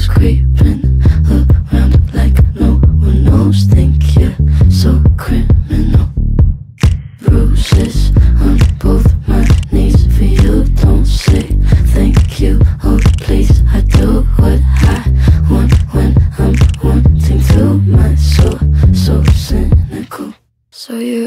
toes, creeping around like no one knows. Think you're so criminal. Bruises on both my knees for you. Don't say thank you. Oh, please, I do what I want when I'm wanting to. My soul, so cynical. So you're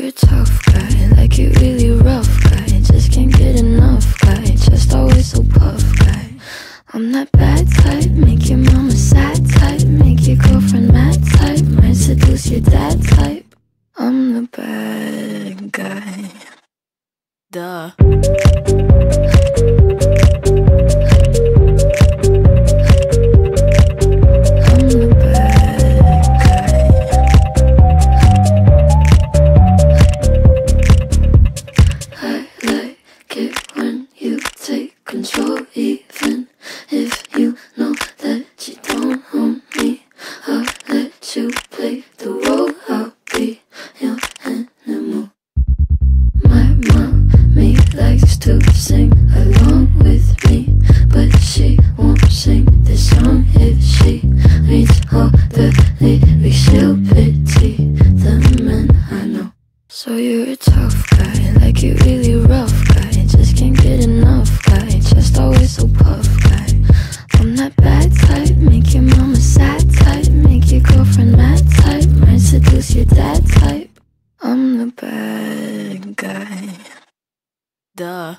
type, make your mama sad type, make your girlfriend mad type, might seduce your dad type. I'm the bad guy. Duh. I'm the lyrics. She'll pity the men I know. So you're a tough guy, like you really rough guy. Just can't get enough guy, just always so puff guy. I'm that bad type, make your mama sad type, make your girlfriend mad type, might seduce your dad type. I'm the bad guy. Duh.